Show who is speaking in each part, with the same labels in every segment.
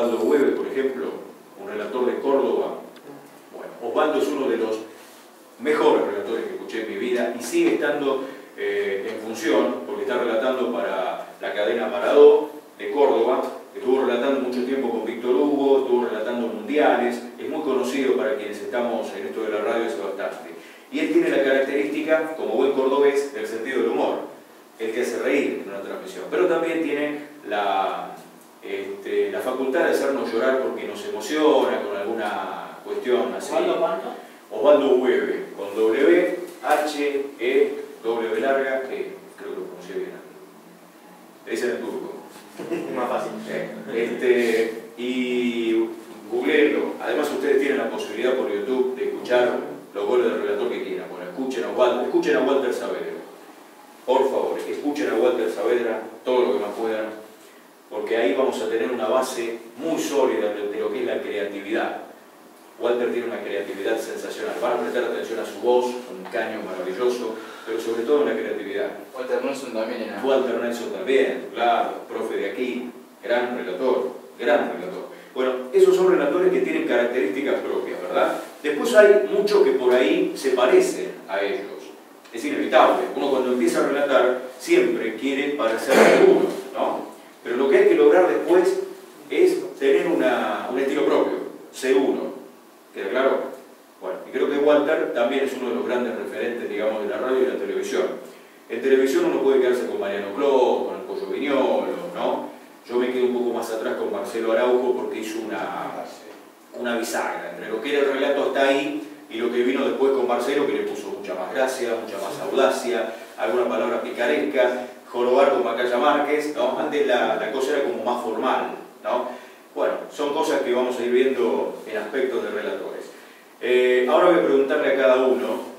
Speaker 1: Osvaldo Hueve, por ejemplo, un relator de Córdoba. Bueno, Osvaldo es uno de los mejores relatores que escuché en mi vida y sigue estando eh, en función, porque está relatando para la cadena Paradó de Córdoba, estuvo relatando mucho tiempo con Víctor Hugo, estuvo relatando mundiales, es muy conocido para quienes estamos en esto de la radio hace bastante. Y él tiene la característica, como buen cordobés, del sentido del humor, el que hace reír en una transmisión, pero también tiene la, este, la facultad de hacernos llorar porque nos emociona con alguna cuestión así.
Speaker 2: ¿Osvaldo cuánto?
Speaker 1: Osvaldo Hueve, con W, H, E, W larga, E, creo que lo pronuncié bien. Le dicen en turco.
Speaker 2: Más fácil.
Speaker 1: Eh, Este, y googleenlo. Además ustedes tienen la posibilidad por YouTube de escuchar los goles del relator que quieran. Bueno, escuchen a Walter, escuchen a Walter Saavedra. Por favor, escuchen a Walter Saavedra todo lo que más puedan, porque ahí vamos a tener una base muy sólida de, lo que es la creatividad. Walter tiene una creatividad sensacional. Van a prestar atención a su voz, un caño maravilloso, pero sobre todo en la creatividad.
Speaker 3: Walter Nelson también era.
Speaker 1: Walter Nelson también, claro, profe de aquí, gran relator, gran relator. Bueno, esos son relatores que tienen características propias, ¿verdad? Después hay muchos que por ahí se parecen a ellos. Es inevitable. Uno cuando empieza a relatar siempre quiere parecer a uno, ¿no? Pero lo que hay que lograr después es tener un estilo propio, ser uno. ¿Queda claro? Bueno, y creo que Walter también es uno de los grandes referentes, digamos, de la radio y la televisión. En televisión uno puede quedarse con Mariano Clos, con el Pollo Viñolo, ¿no? Yo me quedo un poco más atrás con Marcelo Araujo porque hizo una, una bisagra entre lo que era el relato hasta ahí y lo que vino después con Marcelo, que le puso mucha más gracia, mucha más audacia, alguna palabra picaresca, jorobar con Macaya Márquez, ¿no? Antes la, la cosa era como más formal, ¿no? Bueno, son cosas que vamos a ir viendo en aspectos de relatores. Eh, ahora voy a preguntarle a cada uno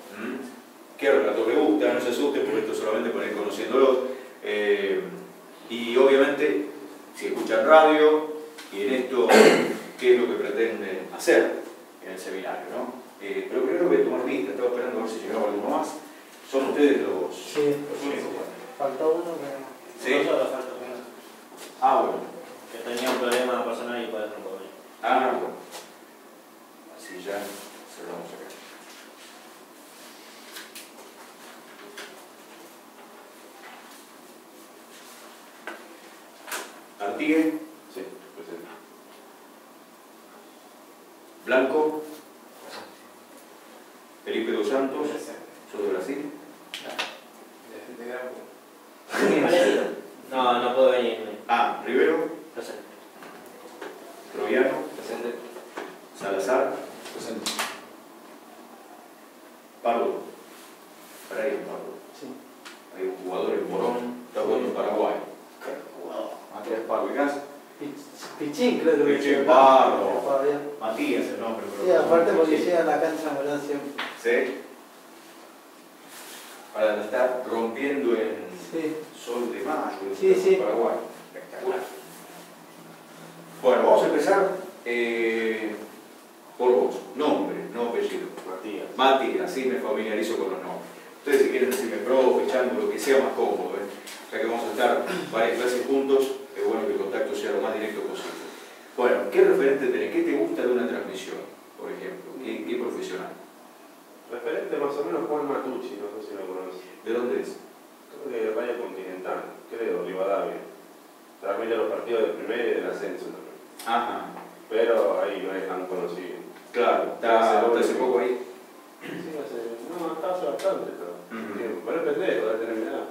Speaker 1: qué relator le gusta, no se asuste porque esto es solamente para ir conociéndolos. Eh, y obviamente, si escuchan radio y en esto, qué es lo que pretenden hacer en el seminario, ¿no? Eh, pero primero voy a tomar lista, estaba esperando a ver si llegaba alguno más. Son ustedes los,
Speaker 2: Sí.
Speaker 1: los únicos.
Speaker 2: Faltó uno, pero...
Speaker 1: Sí.
Speaker 2: Faltó uno.
Speaker 1: Ah, bueno.
Speaker 2: Que tenía un problema personal y por eso no puedo venir.
Speaker 1: Ah, bueno. Así ya cerramos acá. Artigue,
Speaker 4: Sí, presente.
Speaker 1: Blanco, Felipe dos Santos, ¿sos de Brasil?
Speaker 2: No, no puedo venir.
Speaker 1: Ah, Rivero,
Speaker 2: Presente.
Speaker 1: Troviano,
Speaker 3: Presente.
Speaker 1: Salazar,
Speaker 4: Presente.
Speaker 1: Pardo. Para ahí, Pardo.
Speaker 2: Sí.
Speaker 1: Hay un jugador en Morón, está jugando en Paraguay. Matías Pardo, ¿qué hace?
Speaker 5: Pichín creo que
Speaker 1: Pichín
Speaker 5: se
Speaker 1: Pardo.
Speaker 5: Todavía.
Speaker 1: Matías el nombre, pero
Speaker 5: Sí, aparte
Speaker 1: no,
Speaker 5: porque
Speaker 1: sí.
Speaker 5: llega a la cancha en verdad siempre.
Speaker 1: Sí. Para estar rompiendo en
Speaker 5: Sí.
Speaker 1: Sol de Mayo, en
Speaker 5: Sí, sí.
Speaker 1: Paraguay. Espectacular. Bueno, vamos a empezar eh, por vos. Nombre, no apellido.
Speaker 4: Matías.
Speaker 1: Mati, así me familiarizo con los nombres. Ustedes si quieren decirme profe, chango, lo que sea más cómodo, ¿eh? ya que vamos a estar varias clases juntos, es bueno que el contacto sea lo más directo posible. Bueno, ¿qué referente tenés? ¿Qué te gusta de una transmisión, por ejemplo? ¿Qué, qué profesional?
Speaker 4: Referente más o menos Juan Matucci, no sé si lo conoces.
Speaker 1: ¿De dónde es?
Speaker 4: Creo que de Radio Continental, creo, Rivadavia. Transmite los partidos del primer y del ascenso también.
Speaker 1: Ajá,
Speaker 4: Pero ahí no es tan conocido.
Speaker 1: claro, está, está hace poco ahí.
Speaker 4: Sí, hace, no, hasta hace bastante, es pendejo, debe tener mi edad.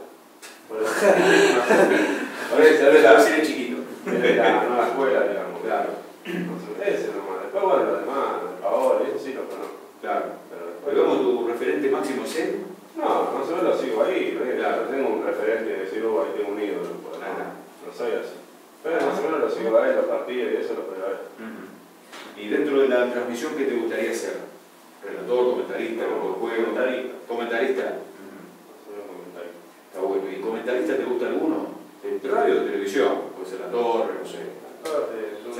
Speaker 4: Por eso. A veces, a
Speaker 1: Debe
Speaker 4: veces,
Speaker 1: ser chiquito.
Speaker 4: la nueva escuela, digamos.
Speaker 1: Claro,
Speaker 4: Ese nomás. Después, bueno, los demás, Paola, eso sí lo conozco.
Speaker 1: claro.
Speaker 4: Pero después.
Speaker 1: Tu referente máximo es él,
Speaker 4: No, más o menos lo sigo ahí, ¿no?
Speaker 1: Claro.
Speaker 4: Tengo un referente de decir, oh, ahí tengo un ídolo, no, no soy así. Pero más o menos lo sigo a él, los partidos y eso lo puedo ver.
Speaker 1: y dentro de la transmisión, ¿qué te gustaría ser? Relator, comentarista,
Speaker 4: No,
Speaker 1: no, juego.
Speaker 4: comentarista.
Speaker 1: Comentarista.
Speaker 4: Más o menos comentario.
Speaker 1: Está bueno. ¿Y comentarista te gusta alguno? ¿De radio o de televisión? Puede ser la torre, no sé.
Speaker 4: Ah, eh.
Speaker 1: No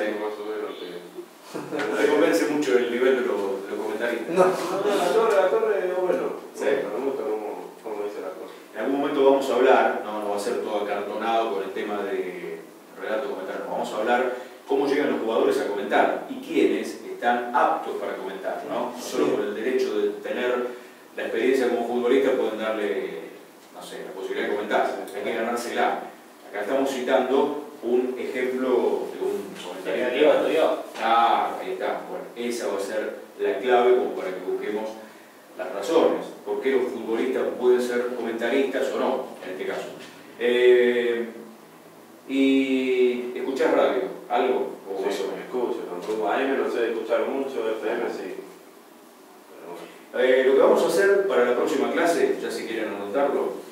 Speaker 1: te convence mucho el nivel de los, de los comentaristas.
Speaker 5: No.
Speaker 4: La torre, la torre, bueno.
Speaker 1: Sí.
Speaker 4: Me gusta, me gusta cómo, cómo dice las cosas.
Speaker 1: En algún momento vamos a hablar, no, no va a ser todo acartonado con el tema de relato comentario, vamos a hablar cómo llegan los jugadores a comentar y quiénes están aptos para comentar, ¿no? No solo por el derecho de tener la experiencia como futbolista pueden darle, no sé, la posibilidad de comentar, hay que ganársela. Acá estamos citando un ejemplo de un
Speaker 2: estudió.
Speaker 1: Ah, ahí está. Bueno, esa va a ser la clave como para que busquemos las razones. ¿Por qué los futbolistas pueden ser comentaristas o no, en este caso? Eh, y escuchar radio, algo, o
Speaker 4: Sí,
Speaker 1: eso.
Speaker 4: me escucho, tampoco. AM no sé escuchar mucho, FM sí.
Speaker 1: Eh, lo que vamos a hacer para la próxima clase, ya si quieren anotarlo,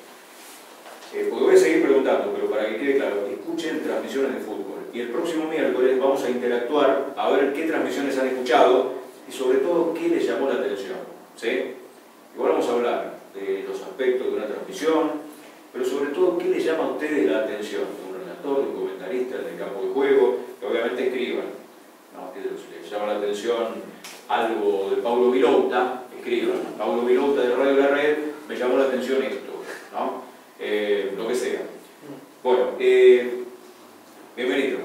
Speaker 1: eh, porque voy a seguir preguntando, pero para que quede claro, escuchen transmisiones de fútbol. Y el próximo miércoles vamos a interactuar a ver qué transmisiones han escuchado y sobre todo qué les llamó la atención. ¿sí? Igual vamos a hablar de los aspectos de una transmisión, pero sobre todo qué les llama a ustedes la atención de un relator, de un comentarista, del campo de juego, que obviamente escriban. ¿no? Que les llama la atención algo de Paulo Vilouta, escriban. Paulo Vilouta de Radio La Red, me llamó la atención esto, ¿no? Eh, lo que sea. Bueno, eh, bienvenido.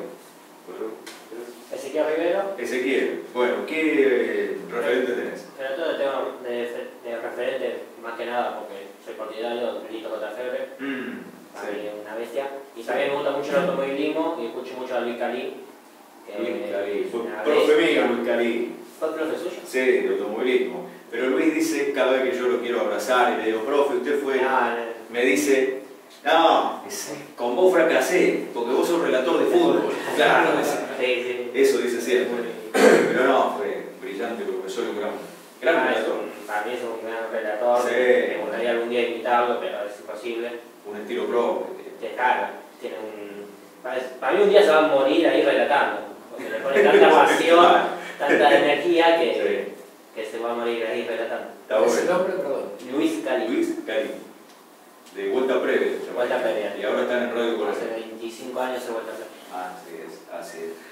Speaker 2: Ezequiel Rivero.
Speaker 1: Ezequiel, bueno, ¿qué referente tenés?
Speaker 2: Pero todo el tema de, de referente, más que nada, porque soy partidario de Pelito contra Febre,
Speaker 1: Mm,
Speaker 2: para mí
Speaker 1: sí.
Speaker 2: es una bestia. Y también me gusta mucho el automovilismo y escucho mucho a Luis Cali. que
Speaker 1: Luis fue profe mío Luis Calí.
Speaker 2: ¿Fue profe suyo?
Speaker 1: Sí, de automovilismo. Pero Luis dice, cada vez que yo lo quiero abrazar y le digo, profe, usted fue,
Speaker 2: Ah,
Speaker 1: me dice, no, con vos fracasé, porque vos sos relator de fútbol. Claro, dice.
Speaker 2: sí, sí.
Speaker 1: eso dice siempre. Pero no, fue brillante profesor y un gran, gran
Speaker 2: Ah,
Speaker 1: relator.
Speaker 2: Para mí es un gran relator.
Speaker 1: Sí.
Speaker 2: Me gustaría algún día invitarlo, pero es imposible.
Speaker 1: Un estilo propio.
Speaker 2: Te carga. Tiene un... Para, para mí un día se va a morir ahí relatando. Porque le pone tanta pasión, tanta energía que, que se va a morir ahí relatando.
Speaker 1: Está
Speaker 5: ¿Es el nombre, perdón?
Speaker 2: Luis Cali.
Speaker 1: Luis Cali, de Vuelta Previa.
Speaker 2: Vuelta Previa.
Speaker 1: Y ahora están en Radio Corazón.
Speaker 2: Hace 25 años se vuelve a hacer.
Speaker 1: Así es, así es.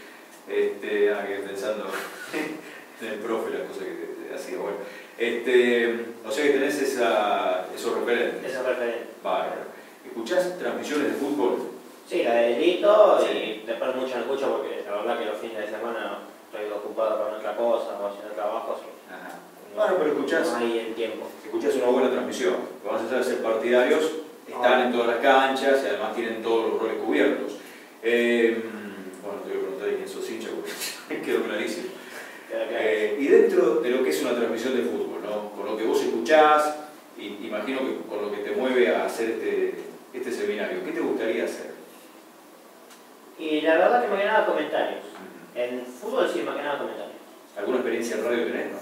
Speaker 1: Este, ah, que pensando en el profe, las cosas que te hacía, bueno. Este, o sea que tenés esa, esos referentes.
Speaker 2: Eso es referente.
Speaker 1: Bárbaro. ¿Escuchás transmisiones de fútbol?
Speaker 2: Sí, la de Delito
Speaker 1: Sí.
Speaker 2: y después mucho no escucho porque la verdad que los fines de semana estoy ocupado con otra cosa o haciendo trabajos.
Speaker 1: Ajá. Bueno, pero escuchás.
Speaker 2: No hay el tiempo.
Speaker 1: Escuchás una buena transmisión. Lo vas a hacer ser partidarios, están en todas las canchas y además tienen todos los roles cubiertos. Eh, bueno, te voy a preguntar quién sos hincha porque quedó clarísimo. Eh, y dentro de lo que es una transmisión de fútbol, ¿no? con lo que vos escuchás, y imagino que con lo que te mueve a hacer este, este seminario, ¿qué te gustaría hacer?
Speaker 2: Y la verdad que más que nada comentarios. En fútbol sí, más que nada comentarios.
Speaker 1: ¿Alguna experiencia en radio tenés? No?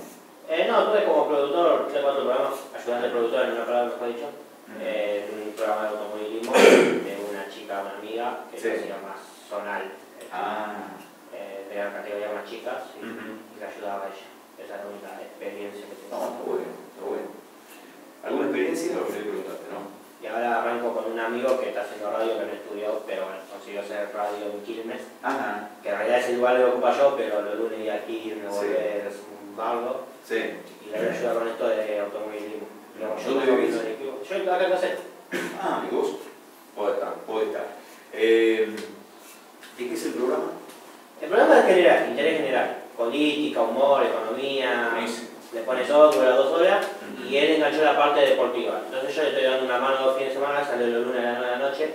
Speaker 2: Eh, no, tuve como productor, tres cuatro programas, ayudante productor en una palabra mejor dicho, eh, un programa de automovilismo de una chica, una amiga, que
Speaker 1: Sí.
Speaker 2: se llama Zonal,
Speaker 1: Ah.
Speaker 2: eh, de la categoría más chicas, y, la ayudaba a ella. Esa era la única experiencia que
Speaker 1: No,
Speaker 2: tengo.
Speaker 1: está bueno, está bueno. ¿Alguna experiencia? Lo que te preguntaste, ¿no?
Speaker 2: Y ahora arranco con un amigo que está haciendo radio, que no estudió, pero bueno, consiguió hacer radio en Quilmes,
Speaker 1: Ajá.
Speaker 2: que en realidad es el lugar que ocupa yo, pero los lunes y aquí me volver es un bardo.
Speaker 1: Sí.
Speaker 2: y le voy a ayudar con esto de automovilismo. Digamos, yo
Speaker 1: ¿Dónde
Speaker 2: más o
Speaker 1: vivís?
Speaker 2: menos el equipo. Yo acá en Caset.
Speaker 1: Ah, ¿y vos? Puede estar, puede estar. Eh, ¿De qué es el programa?
Speaker 2: El programa es general, interés general. Política, humor, economía.
Speaker 1: Buenísimo.
Speaker 2: Le pone todo, dura dos horas. Y él enganchó la parte deportiva. Entonces yo le estoy dando una mano dos fines de semana, sale los lunes a las 9 de la noche.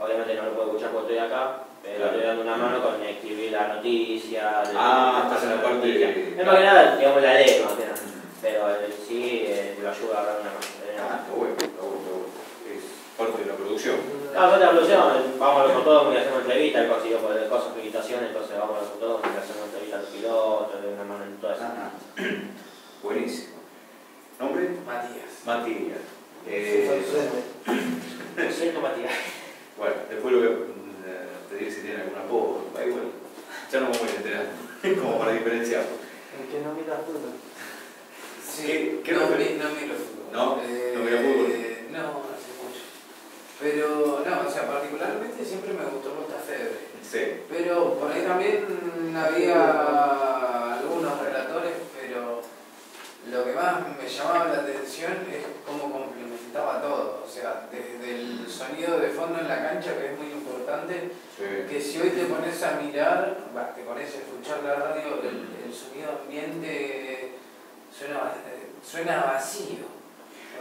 Speaker 2: Obviamente no lo puedo escuchar porque estoy acá. Pero
Speaker 1: Claro.
Speaker 2: le estoy dando una mano con escribir la noticia. de-
Speaker 1: Ah, estás en la parte de-
Speaker 2: más que nada, digamos, la ley más que nada. Pero en sí eh, lo ayuda a dar una mano.
Speaker 1: Ah, está bueno, está. Es parte de la producción.
Speaker 2: Claro, falta la producción, vamos con todo, le hacemos entrevistas, él consiguió cosas, invitaciones, entonces vamos con todo, le hacemos entrevistas a los pilotos, le doy una mano en todo eso.
Speaker 1: Ah, buenísimo. ¿Nombre?
Speaker 5: Matías.
Speaker 1: Matías.
Speaker 5: Sí,
Speaker 1: Eh,
Speaker 2: siento, Matías.
Speaker 1: bueno, después lo voy a eh, pedir si tiene algún apodo. Ahí, bueno, ya no me voy a enterar. Como para diferenciarlo.
Speaker 5: El que no mira fútbol.
Speaker 3: Sí,
Speaker 1: ¿Qué- qué
Speaker 3: no, no miro fútbol.
Speaker 1: ¿No?
Speaker 3: Eh,
Speaker 1: ¿No mira fútbol?
Speaker 3: No, hace mucho. Pero no, o sea, particularmente siempre me gustó Mostacebre.
Speaker 1: Sí.
Speaker 3: Pero por ahí también había algunos relatores, pero lo que más me llamaba la atención es cómo complementaba todo. O sea, desde el sonido de fondo en la cancha, que es muy importante, que si hoy te pones a mirar, te pones a escuchar la radio, el, el sonido ambiente suena, suena vacío.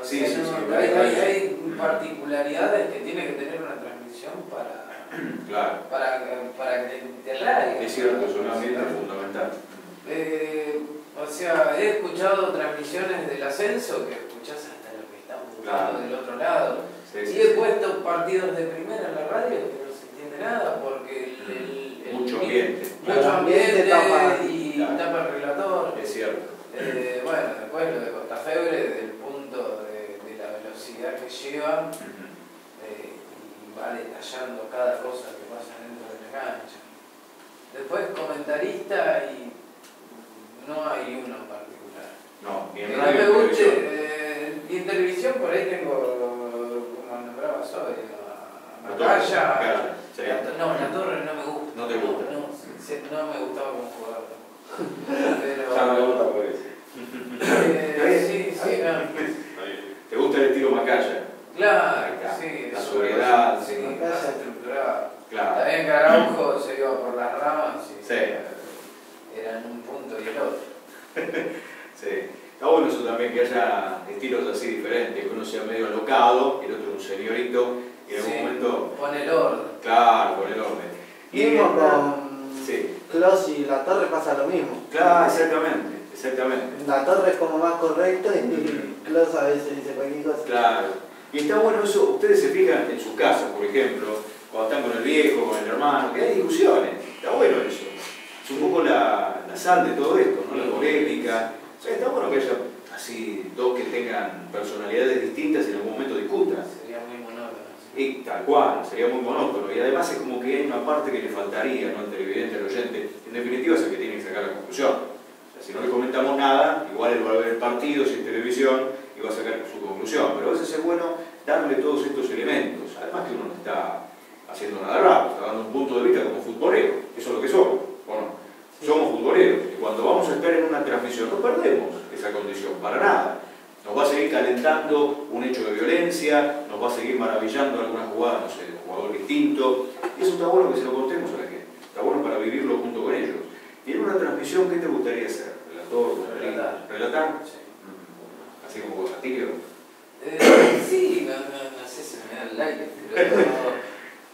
Speaker 3: O
Speaker 1: Sí,
Speaker 3: sea,
Speaker 1: sí,
Speaker 3: no-
Speaker 1: sí,
Speaker 3: hay,
Speaker 1: claro.
Speaker 3: hay- hay particularidades que tiene que tener una transmisión para,
Speaker 1: Claro,
Speaker 3: para, para que te atraiga.
Speaker 1: es cierto, es un ambiente fundamental.
Speaker 3: Eh, o sea, he escuchado transmisiones del ascenso que escuchás hasta lo que están buscando
Speaker 1: Claro.
Speaker 3: del otro lado.
Speaker 1: Sí, sí,
Speaker 3: Y he
Speaker 1: sí.
Speaker 3: puesto partidos de primera en la radio que no se entiende nada porque el, el- el-
Speaker 1: Mucho ambiente.
Speaker 3: mucho
Speaker 5: ambiente tapa-
Speaker 3: y
Speaker 1: Claro.
Speaker 3: tapa el relator.
Speaker 1: Es cierto.
Speaker 3: Eh, bueno, después lo de Costafebre, del punto de, de que lleva
Speaker 1: Ujú.
Speaker 3: eh, y va detallando cada cosa que pasa dentro de la cancha. Después comentarista y no hay uno en particular.
Speaker 1: No, ni en radio
Speaker 3: me guste,
Speaker 1: televisión.
Speaker 3: eh, y en televisión por ahí tengo, como nombraba hoy, a Macaya.
Speaker 1: Sí.
Speaker 3: No, la torre no me gusta.
Speaker 1: No te gusta.
Speaker 3: No, se- no me gustaba como jugador. Pero.
Speaker 4: Ya me gusta por eso.
Speaker 3: Eh, sí, sí, no.
Speaker 1: ¿Te gusta el estilo Macaya?
Speaker 3: Claro, sí.
Speaker 1: la sobriedad,
Speaker 3: sí, más estructurado.
Speaker 1: Claro.
Speaker 3: También que Araujo se iba por las ramas y
Speaker 1: Sí.
Speaker 3: eran un punto y el otro.
Speaker 1: Sí. Está bueno eso también, que haya estilos así diferentes, que uno sea medio alocado, y el otro un señorito, y en algún
Speaker 3: Sí.
Speaker 1: momento,
Speaker 3: Pone el orden.
Speaker 1: claro, con el orden. Y
Speaker 5: Mismo
Speaker 1: en-
Speaker 5: con
Speaker 1: Sí,
Speaker 5: Klaus y la torre pasa lo mismo.
Speaker 1: claro, exactamente, exactamente.
Speaker 5: La torre es como más correcto y Klaus a veces dice cualquier cosa.
Speaker 1: Claro. Y está bueno eso, ustedes se fijan en su casa, por ejemplo, cuando están con el viejo, con el hermano, que hay discusiones. Está bueno eso. Es un poco la, la sal de todo esto, ¿no? La polémica. O sea, está bueno que haya así dos que tengan personalidades distintas y en algún momento discutan.
Speaker 3: Sería muy monótono.
Speaker 1: Y tal cual, sería muy monótono. Y además es como que hay una parte que le faltaría, ¿no? Al televidente, al oyente. En definitiva es el que tiene que sacar la conclusión. Sea, si no le comentamos nada, igual él va a ver el partido, si es televisión, y va a sacar su conclusión. Pero a veces es bueno darle todos estos elementos. Además que uno no está haciendo nada raro, está dando un punto de vista como futbolero. Eso es lo que somos, ¿o no? Somos futboleros. Y cuando vamos a estar en una transmisión, no perdemos esa condición, para nada. Nos va a seguir calentando un hecho de violencia, nos va a seguir maravillando alguna jugada, no sé, de un jugador distinto. Y eso está bueno que se lo contemos a la gente. Está bueno para vivirlo junto con ellos. Y en una transmisión, ¿qué te gustaría hacer? ¿Relator?
Speaker 3: Relatar.
Speaker 1: ¿Relatar?
Speaker 3: Sí.
Speaker 1: Mm, Así como Castillo.
Speaker 3: Eh, sí, no, no, no sé si me da el aire, pero. No,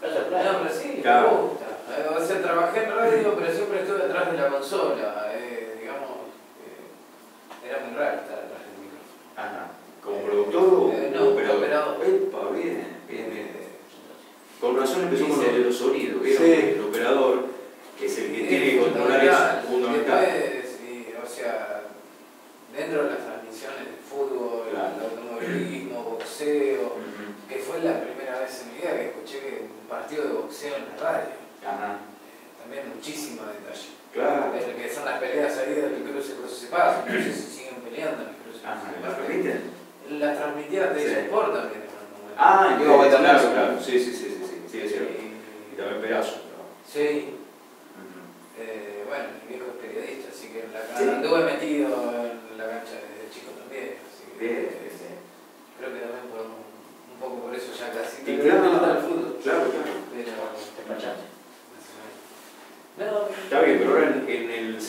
Speaker 3: pero sí,
Speaker 1: Claro.
Speaker 3: me gusta. Eh, O sea, trabajé en radio, pero siempre estuve atrás de la consola. eh, digamos, eh, era muy raro estar atrás del micrófono.
Speaker 1: Ajá. ¿Como productor o
Speaker 3: no,
Speaker 1: operador?
Speaker 3: operador.
Speaker 1: Epa, bien, bien, bien. Con razón empezó con lo de los sonidos, ¿vieron?
Speaker 5: Sí.
Speaker 1: El operador, que es el que
Speaker 3: es
Speaker 1: tiene que controlar
Speaker 3: fundamental.
Speaker 1: eso, fundamental.
Speaker 3: Después, y, o sea, dentro de las transmisiones de fútbol,
Speaker 1: Claro.
Speaker 3: el automovilismo, boxeo,
Speaker 1: Ujú.
Speaker 3: que fue la primera vez en mi vida que escuché un partido de boxeo en la radio.
Speaker 1: Ajá.
Speaker 3: También muchísimo detalle.
Speaker 1: Claro.
Speaker 3: De lo que son las peleas ahí del cruce, cruce se pasa. No sé si siguen peleando en el cruce,
Speaker 1: Ajá.
Speaker 3: cruce se
Speaker 1: ¿Las
Speaker 3: pasa.
Speaker 1: repiten?
Speaker 3: Las transmitidas de
Speaker 1: Sí.
Speaker 3: Sport también. en algún momento.
Speaker 1: Ah,
Speaker 3: Digo,
Speaker 1: claro,
Speaker 3: Vuelta
Speaker 1: claro,
Speaker 3: Plaza.
Speaker 1: claro. Sí, sí, sí, sí, sí, sí, es cierto. Y
Speaker 3: Y-
Speaker 1: también pedazo. ¿no?
Speaker 3: Sí,
Speaker 1: Ujú.
Speaker 3: eh, bueno, mi viejo es periodista, así que la,
Speaker 1: Sí.
Speaker 3: anduve metido en la cancha desde chico también. Así que,
Speaker 1: Bien,
Speaker 3: eh,
Speaker 1: bien.
Speaker 3: Creo que también por un, un poco por eso ya casi
Speaker 1: Y
Speaker 3: me
Speaker 1: claro,
Speaker 3: gusta el fútbol.
Speaker 1: Claro, claro.
Speaker 3: Pero,
Speaker 2: Despachante.
Speaker 3: no,
Speaker 1: Está bien, pero ahora en, en el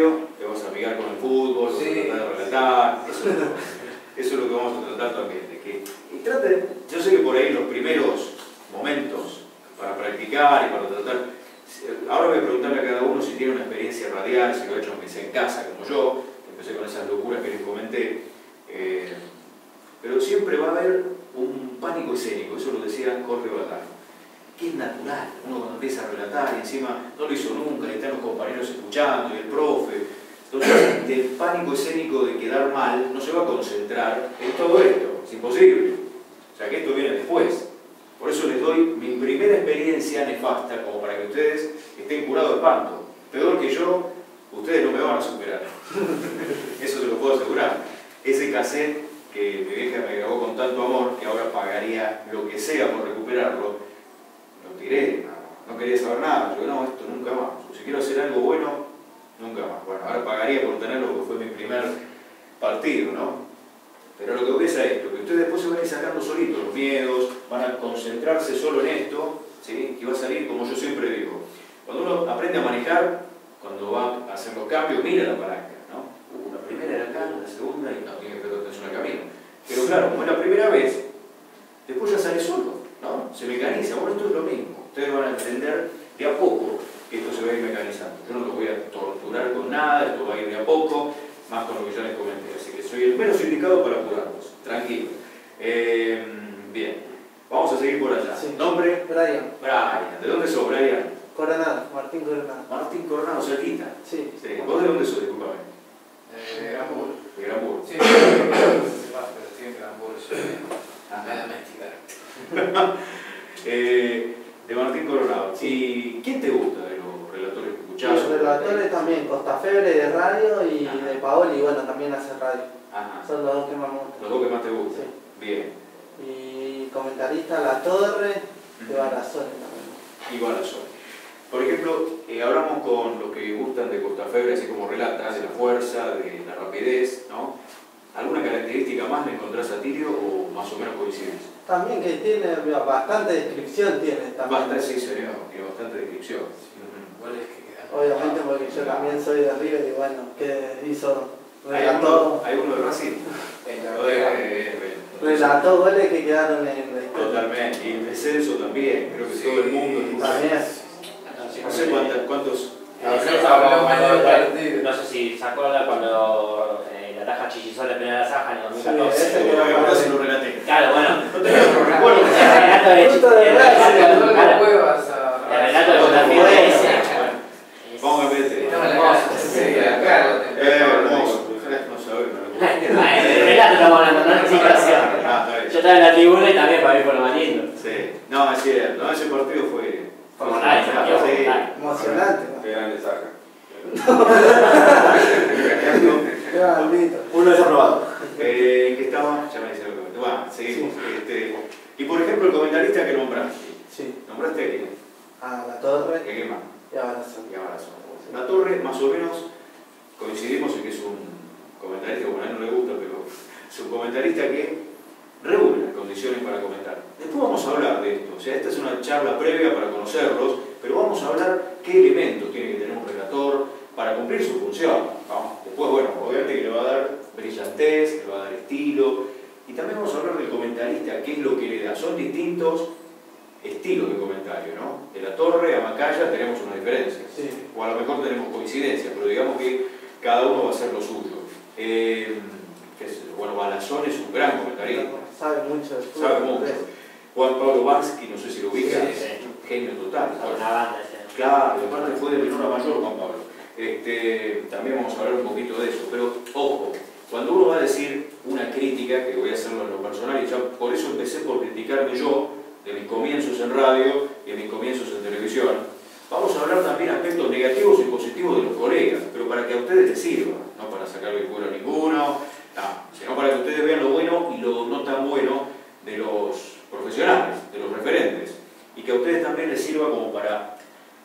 Speaker 1: seminario te vas a amigar con el fútbol, vas a
Speaker 3: Sí.
Speaker 1: tratar de relatar, eso es lo que vamos a tratar también. De que, y trate, yo sé que por ahí los primeros momentos para practicar y para tratar, ahora voy a preguntarle a cada uno si tiene una experiencia radial, si lo ha hecho aunque sea en casa como yo, empecé con esas locuras que les comenté, eh, pero siempre va a haber un pánico escénico, eso lo decía Jorge Batano que es natural. Uno cuando empieza a relatar y encima no lo hizo nunca, y están los compañeros escuchando y el profe. Entonces, del pánico escénico de quedar mal, no se va a concentrar en todo esto. Es imposible. O sea que esto viene después. Por eso les doy mi primera experiencia nefasta, como para que ustedes estén curados de espanto. Peor que yo, ustedes no me van a superar. Eso se lo puedo asegurar. Ese cassette que mi vieja me grabó con tanto amor, que ahora pagaría lo que sea por recuperarlo, lo tiré, no, no quería saber nada. Yo, no, esto nunca más. Si quiero hacer algo bueno, nunca más. Bueno, ahora pagaría por tenerlo porque fue mi primer partido, ¿no? Pero lo que voy es a esto, que ustedes después se van a ir sacando solitos los miedos, van a concentrarse solo en esto, ¿sí? Y va a salir, como yo siempre digo, cuando uno aprende a manejar, cuando va a hacer los cambios, mira la palanca, ¿no? Uh, la primera primera, acá, la segunda, y no tiene que prestar atención al camino. Pero claro, como es la primera vez, después ya sale solo, ¿no? Se mecaniza. Bueno, esto es lo mismo. Ustedes van a entender de a poco que esto se va a ir mecanizando. Yo no lo voy a torturar con nada, esto va a ir de a poco, más con lo que ya les comenté. Así que soy el menos indicado para apurarlos. Tranquilo. Eh, bien, vamos a seguir por allá.
Speaker 5: Sí.
Speaker 1: ¿Nombre?
Speaker 5: Brian,
Speaker 1: Brian. ¿De dónde sos, Brian?
Speaker 5: Coronado, Martín Coronado.
Speaker 1: Martín Coronado, cerquita.
Speaker 5: Sí.
Speaker 1: Sí. ¿Vos de dónde sos? Disculpame.
Speaker 3: Eh, Granburgo.
Speaker 1: De Granburgo.
Speaker 3: Sí, pero estoy en me domesticar.
Speaker 1: Eh, de Martín Coronado. ¿Y quién te gusta de los relatores que escuchás?
Speaker 5: Los relatores también, Costa Febre de radio y
Speaker 1: Ajá.
Speaker 5: de Paoli, y bueno, también hace radio.
Speaker 1: Ajá.
Speaker 5: Son los dos que más me gustan.
Speaker 1: Los dos que más te gustan.
Speaker 5: Sí.
Speaker 1: Bien.
Speaker 5: Y comentarista La Torre, de Barazone también.
Speaker 1: Igual a Sol. Por ejemplo, eh, hablamos con los que gustan de Costa Febre, así como relata, de la fuerza, de la rapidez, ¿no? ¿Alguna característica más le encontrás a Tirio o más o menos coincidencia?
Speaker 5: También que tiene bastante descripción tiene también.
Speaker 1: Bastante, sí, señor, tiene bastante descripción.
Speaker 3: Goles que quedan.
Speaker 5: Obviamente porque yo también soy de River y bueno, que hizo,
Speaker 1: ¿Hay
Speaker 5: relató,
Speaker 1: uno, ¿Hay uno de Brasil? Eh, eh,
Speaker 5: relató goles que quedaron en la historia.
Speaker 1: Totalmente. Y el descenso también, creo que
Speaker 3: Sí,
Speaker 1: todo el mundo.
Speaker 5: También.
Speaker 1: No sé cuántas- cuántos.
Speaker 3: Partido.
Speaker 2: No sé si se acuerda cuando eh, la taja a la Saja en el
Speaker 5: Sí,
Speaker 2: 2014.
Speaker 5: ese que
Speaker 1: lo relaté.
Speaker 2: Claro, bueno.
Speaker 1: No recuerdo.
Speaker 2: El relato de el relato-
Speaker 3: de
Speaker 2: claro,
Speaker 3: cuevas a-
Speaker 2: El relato de
Speaker 3: a-
Speaker 2: Botafogo es-
Speaker 1: Vamos a
Speaker 3: sí.
Speaker 1: Eh, hermoso.
Speaker 2: Ah, El relato estamos hablando, no la situación.
Speaker 1: Ah.
Speaker 2: Yo estaba en la tribuna y también para mí fue lo más lindo.
Speaker 1: Sí. No, es cierto. No, ese partido fue. Sí.
Speaker 5: Emocionante.
Speaker 4: Qué grande saca.
Speaker 6: Uno desaprobado.
Speaker 1: Eh, ¿En qué estaba? Ya me dice lo que. Bueno, seguimos. Este, y por ejemplo, el comentarista que nombraste.
Speaker 5: Sí,
Speaker 1: ¿Nombraste a quién?
Speaker 5: a La Torre
Speaker 1: ¿A quién más?
Speaker 5: y a.
Speaker 1: Y. La Torre, más o menos, coincidimos en que es un comentarista, bueno, a él no le gusta, pero es un comentarista que reúne las condiciones para comentar. Después vamos a hablar de esto, o sea, esta es una charla previa para conocerlos, pero vamos a hablar qué elementos tiene que tener un relator para cumplir su función. Después, bueno, obviamente que le va a dar brillantez, le va a dar estilo, y también vamos a hablar del comentarista, qué es lo que le da. Son distintos estilos de comentario, ¿no? De la torre a Macaya tenemos una diferencia
Speaker 5: Sí.
Speaker 1: o a lo mejor tenemos coincidencias, pero digamos que cada uno va a hacer lo suyo. Eh, bueno, Balazón es un gran comentarista,
Speaker 5: Sabe mucho de fútbol.
Speaker 1: sabe mucho. Juan Pablo Vansky, no sé si lo ubica,
Speaker 2: Sí,
Speaker 1: es
Speaker 2: sí.
Speaker 1: un genio total.
Speaker 2: Una banda.
Speaker 1: Claro, aparte fue de menor a mayor Juan Pablo. Este, también vamos a hablar un poquito de eso, pero ojo, cuando uno va a decir una crítica, que voy a hacerlo en lo personal, y ya por eso empecé por criticarme yo, de mis comienzos en radio y de mis comienzos en televisión, vamos a hablar también aspectos negativos y positivos de los colegas, pero para que a ustedes les sirva, no para sacarle el cuero a ninguno, no, sino para que ustedes vean lo bueno y lo no tan bueno de los profesionales, de los referentes, y que a ustedes también les sirva como para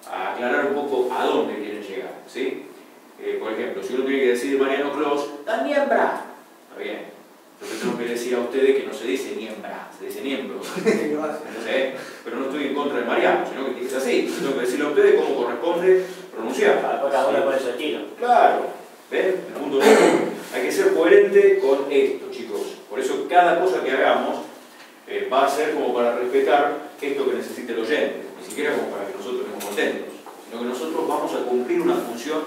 Speaker 1: aclarar un poco a dónde quieren llegar, ¿sí? Eh, por ejemplo, si uno tiene que decir Mariano Clos, ¡la niembra! Está bien. Yo tengo que decir a ustedes que no se dice niembra, se dice niembro. ¿sí? Pero no estoy en contra de Mariano, sino que es así. Yo tengo que decirle a ustedes cómo corresponde pronunciar.
Speaker 2: Cada uno pone su estilo.
Speaker 1: Claro, ¿ven? El punto. Hay que ser coherente con esto, chicos. Por eso cada cosa que hagamos eh, va a ser como para respetar esto que necesita el oyente, ni siquiera como para que nosotros estemos contentos, sino que nosotros vamos a cumplir una función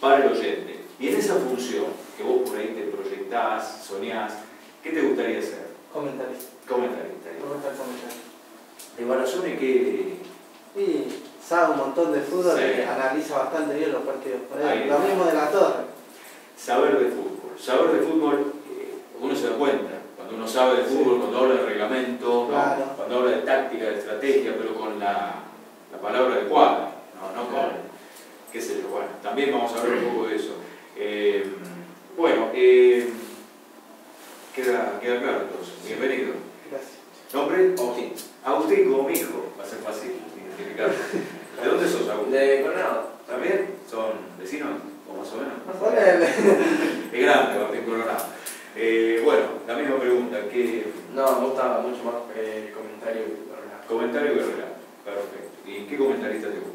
Speaker 1: para el oyente. Y en esa función que vos por ahí te proyectás, soñás, ¿qué te gustaría ser?
Speaker 5: Comentarista.
Speaker 1: Comentarista.
Speaker 5: Me gusta el comentario.
Speaker 1: De Barazone, ¿qué,
Speaker 5: Y sabe un montón de fútbol
Speaker 1: Sí.
Speaker 5: y analiza bastante bien los partidos.
Speaker 1: Ahí
Speaker 5: Lo mismo de La Torre.
Speaker 1: Saber de fútbol. Saber de fútbol, eh, uno se da cuenta. Cuando uno sabe de fútbol, cuando habla de reglamento, cuando habla de táctica, de estrategia, pero con la, la palabra adecuada, no, no con, qué sé yo, bueno, también vamos a hablar un poco de eso. Eh, bueno, eh, queda, queda claro entonces. Bienvenido.
Speaker 5: Gracias.
Speaker 1: ¿Nombre? Agustín. Agustín, como mi hijo, va a ser fácil identificarlo. ¿De dónde sos, Agustín?
Speaker 3: De Coronado.
Speaker 1: ¿También? ¿Son vecinos? ¿O más o menos?
Speaker 5: Ponele.
Speaker 1: Es grande, Martín Coronado. Eh, bueno, la misma pregunta, ¿qué
Speaker 6: No, me gusta mucho más eh, el comentario que el relato.
Speaker 1: comentario que relato? Perfecto. ¿Y qué comentarista te gusta?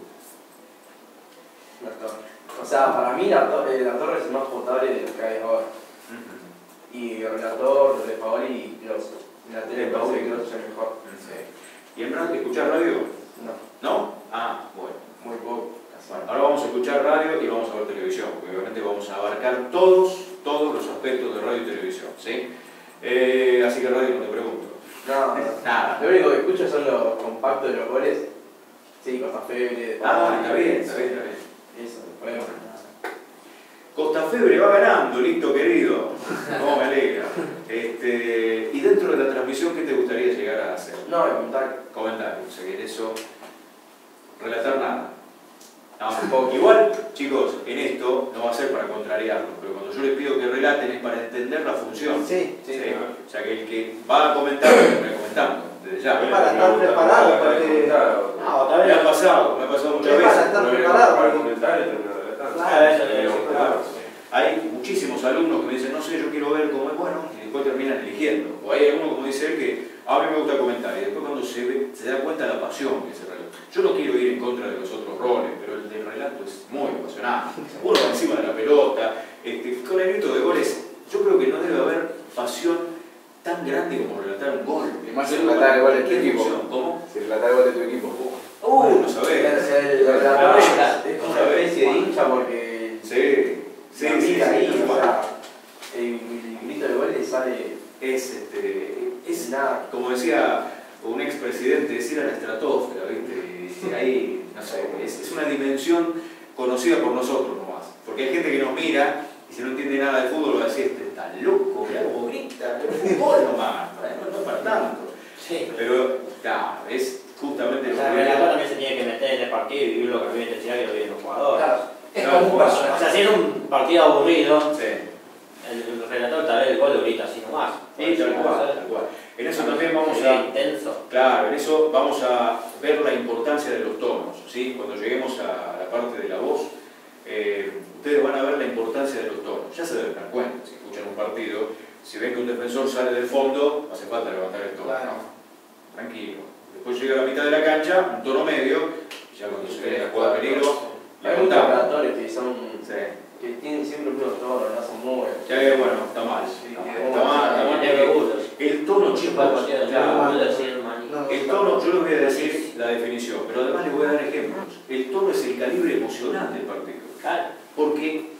Speaker 6: La torre. O sea, para mí la, to- eh, la torre es el más potable de lo que hay ahora. Y relator de Paoli y. En la tele
Speaker 1: De Paoli.
Speaker 6: que Close es el mejor.
Speaker 1: ¿Y en radio? ¿Escuchás radio?
Speaker 6: No,
Speaker 1: ¿No? Ah, bueno.
Speaker 6: muy poco.
Speaker 1: Bueno, ahora vamos a escuchar radio y vamos a ver televisión, porque obviamente vamos a abarcar todos, todos los aspectos de radio y televisión, ¿sí? Eh, así que radio no te pregunto.
Speaker 6: No, no.
Speaker 1: Nada.
Speaker 6: Lo único que escucho son los compactos de los goles. Sí, Costa Febre,
Speaker 1: Ah, está bien, está bien, está bien.
Speaker 6: Eso, después, bueno,
Speaker 1: Costa Febre va ganando, listo querido. No, me alegra. Este, y dentro de la transmisión, ¿qué te gustaría llegar a hacer?
Speaker 6: No, de contar.
Speaker 1: Comentarios, seguir eso. Relatar nada. Igual, chicos, en esto no va a ser para contrariarlos, pero cuando yo les pido que relaten es para entender la función.
Speaker 5: Sí,
Speaker 1: Sí, O sea, que el que va a comentar, me comentando, desde ya.
Speaker 5: Es para estar preparado, porque-
Speaker 2: No, otra
Speaker 1: Me ha pasado, me ha pasado muchas
Speaker 5: Es para
Speaker 1: veces.
Speaker 5: estar preparado.
Speaker 4: Para comentar y terminar relatando.
Speaker 2: A ver, eso te digo.
Speaker 1: Claro. Hay muchísimos alumnos que me dicen, no sé, yo quiero ver cómo es bueno, y después terminan eligiendo. O hay alguno, como dice él, que a mí me gusta comentar, y después cuando se, ve, se da cuenta de la pasión que el relato. Yo no quiero ir en contra de los otros roles, pero el relato es muy apasionante. Uno va encima de la pelota, este, con el grito de goles, yo creo que no debe haber pasión tan grande como relatar un gol.
Speaker 7: Y más
Speaker 1: Pero
Speaker 7: relatar el gol de tu equipo.
Speaker 1: ¿Cómo?
Speaker 7: Si relata el gol de tu equipo.
Speaker 1: Uh, no sabés.
Speaker 6: Es una especie de hincha porque
Speaker 1: Sí, sí, sí,
Speaker 6: mira
Speaker 1: sí,
Speaker 6: el grito de gol le sale
Speaker 1: es, este, es
Speaker 6: nada.
Speaker 1: como decía un expresidente, es ir a la estratosfera, ¿viste? Y ahí, no sé, es, es una dimensión conocida por nosotros nomás. Porque hay gente que nos mira y si no entiende nada de fútbol va a decir, este está loco, mirá cómo grita, es fútbol nomás, no, no es para tanto.
Speaker 2: Sí.
Speaker 1: Pero, claro, es justamente
Speaker 2: O
Speaker 1: lo
Speaker 2: sea, el
Speaker 1: que...
Speaker 2: relator también se tiene que meter en el partido y vivir lo que vive intensidad que lo viven los jugadores.
Speaker 3: Claro, es como un
Speaker 1: bueno.
Speaker 2: O sea, si es un partido aburrido,
Speaker 1: Sí.
Speaker 2: el, el relator tal vez el gol lo grita así nomás.
Speaker 1: Sí, tal cual, tal cual. En eso también vamos a...
Speaker 2: intenso.
Speaker 1: Claro, en eso vamos a ver la importancia de los tonos, ¿sí? Cuando lleguemos a la parte de la voz, eh, ustedes van a ver la importancia de los tonos. Ya se deben dar cuenta, si escuchan un partido, si ven que un defensor sale del fondo, hace falta levantar el tono,
Speaker 3: Claro.
Speaker 1: ¿no? Tranquilo. Después llega a la mitad de la cancha, un tono medio, y ya cuando se ve la jugada de peligro,
Speaker 6: Hay relatores que son
Speaker 1: Sí.
Speaker 6: que tienen siempre el mismo tono, no hacen muy
Speaker 1: Ya que bueno, está mal.
Speaker 6: Sí,
Speaker 1: Está mal, está mal, está mal,
Speaker 2: Tiene
Speaker 1: porque
Speaker 2: gulos.
Speaker 1: El tono, chicos, El tono, yo les voy a decir la definición, pero además les voy a dar ejemplos. El tono es el calibre emocional del partido. Porque,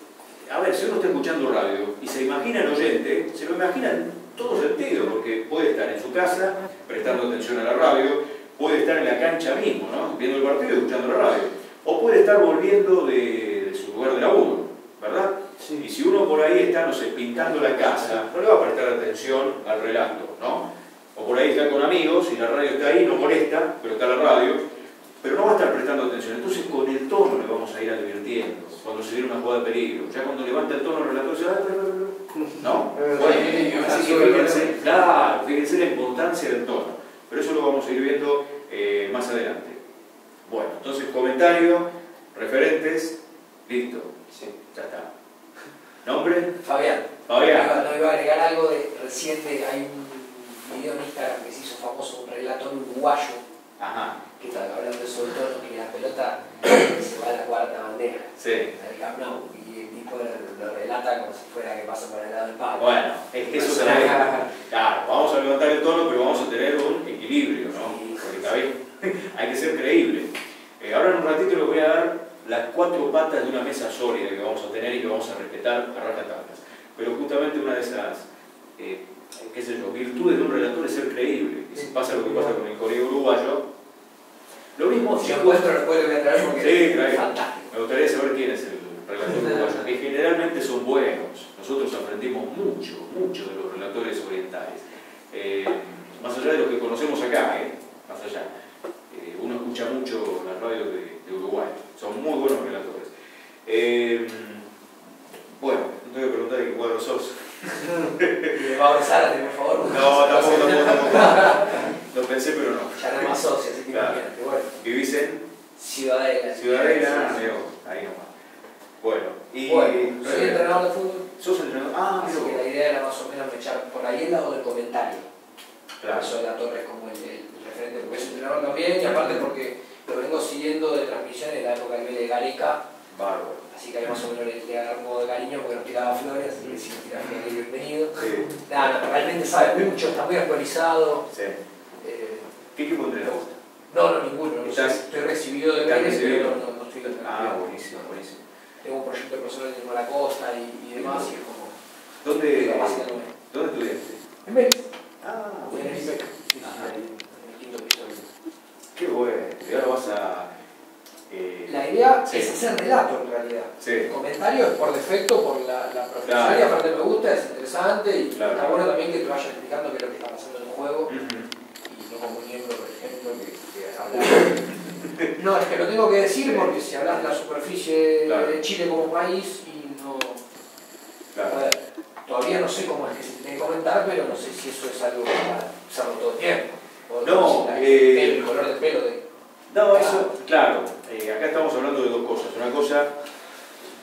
Speaker 1: a ver, si uno está escuchando radio y se imagina el oyente, se lo imagina en todo sentido, porque puede estar en su casa prestando atención a la radio, puede estar en la cancha mismo, ¿no? viendo el partido y escuchando la radio, o puede estar volviendo de, de su lugar de laburo, ¿verdad? Y si uno por ahí está, no sé, pintando la casa, no le va a prestar atención al relato, ¿no? O por ahí está con amigos y la radio está ahí, no molesta, pero está la radio, pero no va a estar prestando atención. Entonces con el tono le vamos a ir advirtiendo cuando se viene una jugada de peligro. Ya cuando levanta el tono el relator se va, ¿no?
Speaker 5: Eh,
Speaker 1: Bueno, así que fíjense, claro, fíjense la importancia del tono. Pero eso lo vamos a ir viendo eh, más adelante. Bueno, entonces comentario, referentes, listo,
Speaker 6: Sí.
Speaker 1: ya está. ¿Nombre?
Speaker 3: Fabián,
Speaker 1: Fabián.
Speaker 3: no iba a agregar algo de reciente, hay un video en Instagram que se hizo famoso, un relator uruguayo,
Speaker 1: Ajá,
Speaker 3: que está hablando sobre todo que la pelota se va a la cuarta bandera,
Speaker 1: sí.
Speaker 3: al Camp Nou, y el tipo lo, lo relata como si fuera que pasa por el lado del palo.
Speaker 1: Bueno, es que eso también. Claro, vamos a levantar el tono, pero vamos a tener un equilibrio, ¿no?
Speaker 3: Sí.
Speaker 1: Porque bien, hay que ser creíble. Eh, ahora en un ratito les voy a dar las cuatro patas de una mesa sólida que vamos a tener y que vamos a respetar a rajatablas. Pero justamente una de esas, eh, qué sé yo, virtudes de un relator es ser creíble. Y si pasa lo que pasa con el coreo uruguayo, lo mismo
Speaker 3: Si encuentro lo voy a traer porque
Speaker 1: Sí,
Speaker 3: es fantástico.
Speaker 1: me gustaría saber quién es el relator uruguayo, que generalmente son buenos. Nosotros aprendimos mucho, mucho de los relatores orientales. Eh, más allá de los que conocemos acá, ¿eh? más allá. Eh, uno escucha mucho las radios de, de Uruguay. Son muy buenos relatores. Eh, bueno, no te voy a preguntar de qué cuadro sos.
Speaker 3: ¿Me va a besar, por favor?
Speaker 1: No, tampoco, tampoco, tampoco. Lo pensé, pero no.
Speaker 3: Ya no es más socio, así que
Speaker 1: Claro.
Speaker 3: imagínate. Bueno,
Speaker 1: ¿Vivís en
Speaker 3: Ciudadela.
Speaker 1: Ciudadela? Amigo, ahí nomás. Bueno, y...
Speaker 3: Bueno, soy entrenador de fútbol,
Speaker 1: ¿Sos entrenador? Ah,
Speaker 3: así
Speaker 1: mira
Speaker 3: que
Speaker 1: vos.
Speaker 3: la idea era más o menos echar por ahí el lado del comentario.
Speaker 1: Claro.
Speaker 3: Eso de la torre es como el, el referente, porque es entrenador también, y aparte porque lo vengo siguiendo de transmisiones de la época que de Gareca,
Speaker 1: Bárbaro.
Speaker 7: Así que ahí más o menos le, le agarró un poco de cariño porque nos tiraba flores, así que le hicimos tirar flores, bienvenido.
Speaker 1: Sí,
Speaker 7: Nada, no, realmente sabe mucho, está muy actualizado.
Speaker 1: sí.
Speaker 7: eh,
Speaker 1: ¿Qué equipo entrenás vos?
Speaker 7: no, no, ninguno.
Speaker 1: ¿Estás-
Speaker 7: estoy recibido de Vélez,
Speaker 1: recibido?
Speaker 7: pero no, no estoy en
Speaker 1: Ah, buenísimo, buenísimo.
Speaker 7: Tengo un proyecto personal en la costa y, y demás, y es como.
Speaker 1: ¿Dónde,
Speaker 7: capacitándome.
Speaker 1: ¿Dónde estudiaste?
Speaker 7: En Vélez,
Speaker 1: Ah, Ajá.
Speaker 7: en el quinto.
Speaker 1: Qué bueno. Y ahora vas a... Sí.
Speaker 7: es hacer relato en realidad.
Speaker 1: Sí,
Speaker 7: El comentario es por defecto por la, la profesional
Speaker 1: Claro.
Speaker 7: y aparte me gusta, es interesante y
Speaker 1: Claro.
Speaker 7: está bueno también que te vayan explicando qué es lo que está pasando en el juego y no como un miembro, por ejemplo, que, que habla. No, es que lo tengo que decir
Speaker 1: Sí.
Speaker 7: porque si hablas de la superficie de Chile como país y no. A ver, todavía no sé cómo es que se tiene que comentar, pero no sé si eso es algo para usarlo todo el tiempo. O
Speaker 1: No,
Speaker 7: si la-
Speaker 1: eh,
Speaker 7: el color del pelo de.
Speaker 1: No, eso, claro, eh, acá estamos hablando de dos cosas. Una cosa,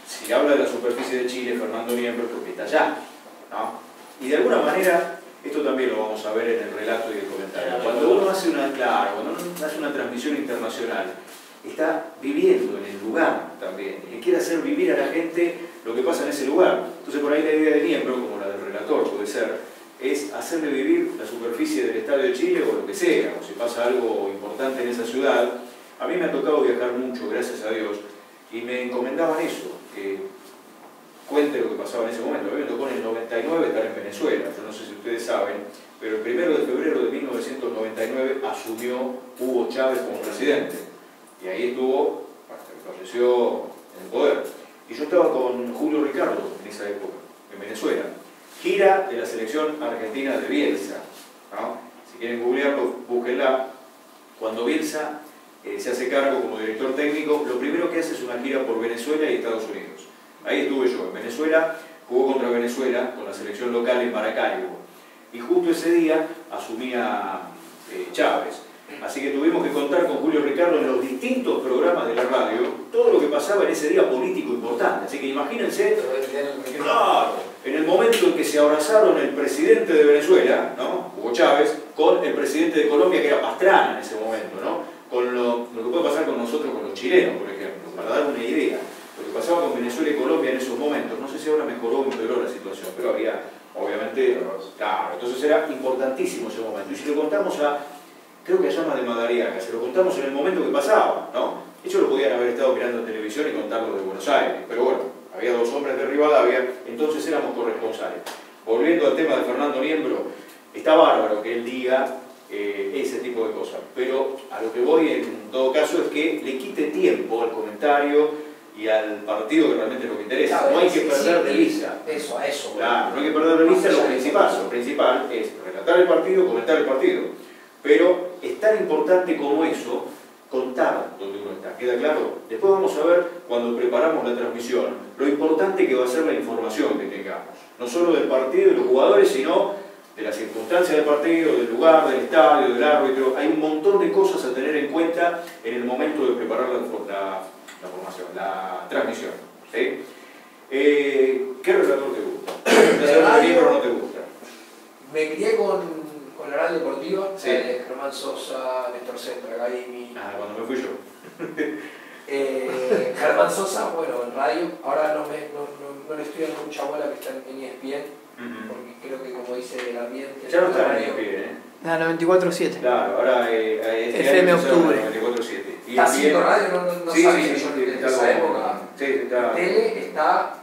Speaker 1: si habla de la superficie de Chile, Fernando Niembro, porque está allá, ¿no? Y de alguna manera, esto también lo vamos a ver en el relato y el comentario. Cuando uno hace una, claro, cuando uno hace una transmisión internacional, está viviendo en el lugar también, y le quiere hacer vivir a la gente lo que pasa en ese lugar. Entonces por ahí la idea de Niembro, como la del relator puede ser, es hacerle vivir la superficie del Estadio de Chile o lo que sea, o si pasa algo importante en esa ciudad. A mí me ha tocado viajar mucho, gracias a Dios, y me encomendaban eso, que cuente lo que pasaba en ese momento. A mí me tocó en el 99 estar en Venezuela, yo no sé si ustedes saben, pero el primero de febrero de 1999 asumió Hugo Chávez como presidente, y ahí estuvo hasta que falleció en el poder. Y yo estaba con Julio Ricardo en esa época, en Venezuela. Gira de la selección argentina de Bielsa. Si quieren googlearlo, búsquenla. Cuando Bielsa eh, se hace cargo como director técnico, lo primero que hace es una gira por Venezuela y Estados Unidos. Ahí estuve yo, en Venezuela, jugó contra Venezuela con la selección local en Maracaibo. Y justo ese día asumía eh, Chávez. Así que tuvimos que contar con Julio Ricardo en los distintos programas de la radio todo lo que pasaba en ese día político importante. Así que imagínense Claro, en el momento en que se abrazaron el presidente de Venezuela, ¿no? Hugo Chávez, con el presidente de Colombia, que era Pastrana en ese momento, ¿no? Con lo, lo que puede pasar con nosotros, con los chilenos, por ejemplo, para dar una idea. Lo que pasaba con Venezuela y Colombia en esos momentos, no sé si ahora mejoró o empeoró la situación, pero había, obviamente, claro, entonces era importantísimo ese momento. Y si lo contamos a, creo que a Llama de Madariaga, se lo contamos en el momento que pasaba, ¿no? Ellos lo podían haber estado mirando en televisión y contarlo de Buenos Aires, pero bueno, había dos hombres de Rivadavia, entonces éramos corresponsales. Volviendo al tema de Fernando Niembro, está bárbaro que él diga eh, ese tipo de cosas, pero a lo que voy en todo caso es que le quite tiempo al comentario y al partido que realmente es lo que interesa. No hay que perder de vista.
Speaker 7: Eso, a eso.
Speaker 1: Claro, no hay que perder de vista lo principal. Lo principal es relatar el partido, comentar el partido. Pero es tan importante como eso contar dónde uno está. ¿Queda claro? Después vamos a ver, cuando preparamos la transmisión, lo importante que va a ser la información que tengamos. No solo del partido y los jugadores, sino de las circunstancias del partido, del lugar, del estadio, del árbitro. Hay un montón de cosas a tener en cuenta en el momento de preparar la, la- la formación, la transmisión. ¿sí? Eh, ¿Qué relator te gusta? ¿Te
Speaker 7: radio.
Speaker 1: miembro no te gusta?
Speaker 7: Me crié con, con la radio deportiva,
Speaker 1: Sí.
Speaker 7: eh, Germán Sosa, Néstor Centra, Gaimi.
Speaker 1: Ah, cuando me fui yo.
Speaker 7: Eh, Germán Sosa, bueno, en radio, ahora no, me, no, no, no le estoy dando mucha bola que está en E Porque creo que como dice el ambiente...
Speaker 1: Ya no está en ESPN, ¿eh?
Speaker 5: La 94.7.
Speaker 1: Claro, ahora eh, este
Speaker 5: FM
Speaker 1: año
Speaker 5: Octubre.
Speaker 1: a 94.7. Y
Speaker 7: ¿Está haciendo radio? No, no, no
Speaker 1: sí,
Speaker 7: sabía
Speaker 1: sí, sí,
Speaker 7: yo
Speaker 1: sí,
Speaker 7: en
Speaker 1: está
Speaker 7: esa
Speaker 1: como-
Speaker 7: época.
Speaker 1: Sí, está.
Speaker 7: Tele está